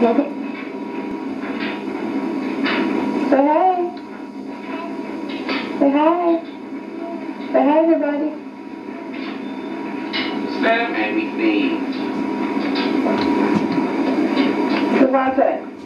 Say hi. Say hi. Say hi, everybody. Stop everything. say.